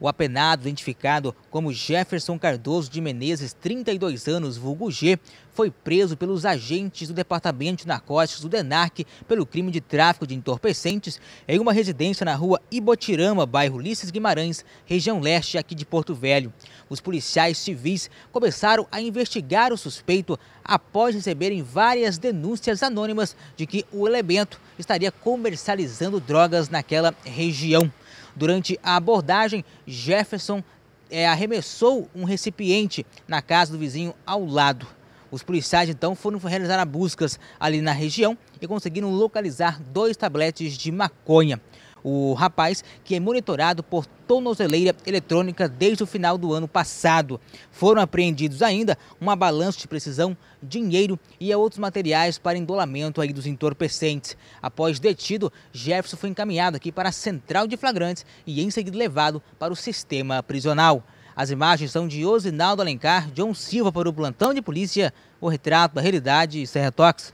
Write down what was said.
O apenado, identificado como Jefferson Cardoso de Menezes, 32 anos, vulgo G, foi preso pelos agentes do Departamento de Narcóticos do DENARC pelo crime de tráfico de entorpecentes em uma residência na rua Ibotirama, bairro Ulisses Guimarães, região leste aqui de Porto Velho. Os policiais civis começaram a investigar o suspeito após receberem várias denúncias anônimas de que o elemento estaria comercializando drogas naquela região. Durante a abordagem, Jefferson é, arremessou um recipiente na casa do vizinho ao lado. Os policiais então foram realizar buscas ali na região e conseguiram localizar dois tabletes de maconha o rapaz que é monitorado por tornozeleira eletrônica desde o final do ano passado. Foram apreendidos ainda uma balança de precisão, dinheiro e outros materiais para endolamento aí dos entorpecentes. Após detido, Jefferson foi encaminhado aqui para a central de flagrantes e em seguida levado para o sistema prisional. As imagens são de Osinaldo Alencar, John Silva para o plantão de polícia, o retrato da realidade Serra Tox.